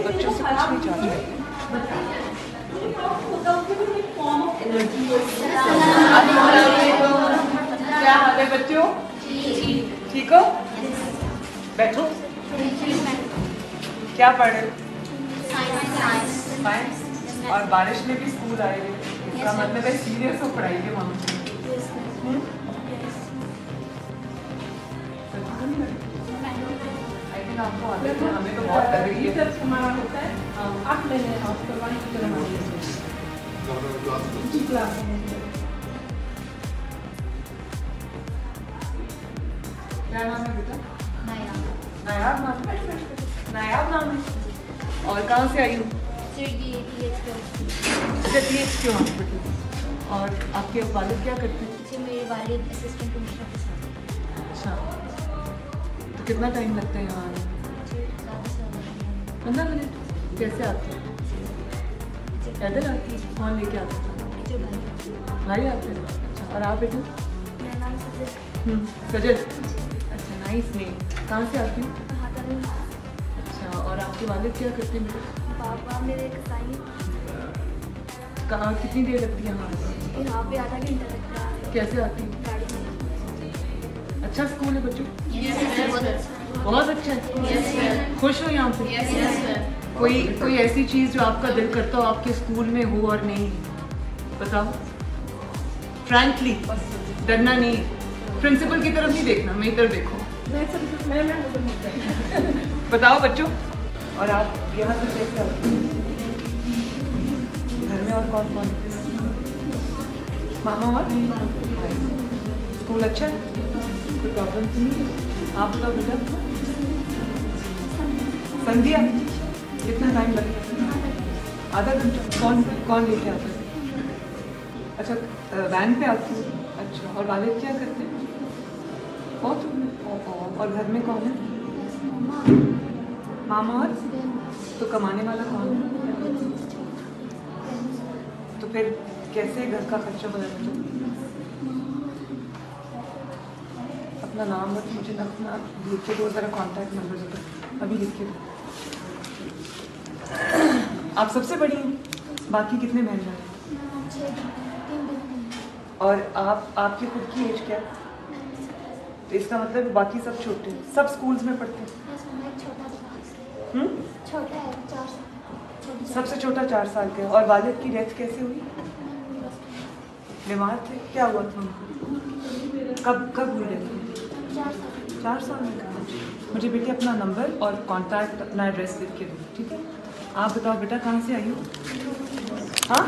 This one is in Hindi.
बच्चों से कुछ नहीं चाहते क्या हाल है बच्चों ठीक हो बैठो क्या पढ़ रहे साइंस और बारिश में भी स्कूल आए हुए इसका मतलब है सीरियस हो पढ़ाई के मामले में आपको आदत है हमें तो बहुत लग रही है हमारा होता है आठ महीने हॉस्पिटल वाली की तरह हमारी क्लास क्या नाम है बेटा नायाब नाम है नायाब नाम है और कहाँ से आई हूँ हॉस्पिटल और आपके वालिद क्या करते हैं मेरे वालिद असिस्टेंट कमिश्नर के साथ अच्छा। कितना टाइम लगता है यहाँ? पंद्रह मिनट। कैसे आते हैं? पैदल आती है? कौन लेके आता है? भाई आते हैं। अच्छा और आप बेटा मेरा नाम सचिन हम्म, सजल अच्छा नाइस नेम कहाँ से आती हूँ? अच्छा और आपके वालिद क्या करते हैं? बेटा पापा मेरे कहाँ कितनी देर लगती है यहाँ? यहाँ पे आधा घंटा लगता है। कैसे आती हूँ? अच्छा स्कूल है बच्चों? बहुत अच्छा बहुत अच्छा है? खुश हो यहाँ पे? कोई कोई ऐसी चीज़ जो आपका दिल करता हो आपके स्कूल में हो और नहीं? बताओ। फ्रैंकली डरना नहीं। प्रिंसिपल की तरफ़ नहीं देखना मैं इधर देखो। बताओ बच्चों। और आप यहाँ से आते घर में और कौन कौन है? मामा और? स्कूल अच्छा है? कोई प्रॉब्लम तो नहीं है? आप बताओ बेटा। संध्या, कितना टाइम लगेगा? आधा घंटा। कौन कौन लेके आता है? अच्छा वैन पे आती हूँ। अच्छा और वाले क्या करते हैं? बहुत और घर में कौन है? मामा और? तो कमाने वाला कौन है? तो फिर कैसे घर का खर्चा बनाते अपना नाम बस मुझे ना अपना लिख के दो, ज़रा कॉन्टैक्ट नंबर दो अभी लिख के दो। आप सबसे बड़ी हैं? बाकी कितने बहन भाई और आप, आपकी खुद की एज क्या? है तो इसका मतलब बाकी सब छोटे हैं? सब स्कूल्स में पढ़ते हैं? हम्म? है सबसे छोटा चार साल का और वालिद की डेथ कैसे हुई? बीमार थे? क्या हुआ था उनको? कब कब हुई डेथ चार साल में कहा। मुझे बेटी अपना नंबर और कॉन्टैक्ट अपना एड्रेस लिख के दो, ठीक है? आप बताओ, बेटा कहाँ से आई हो? हाँ?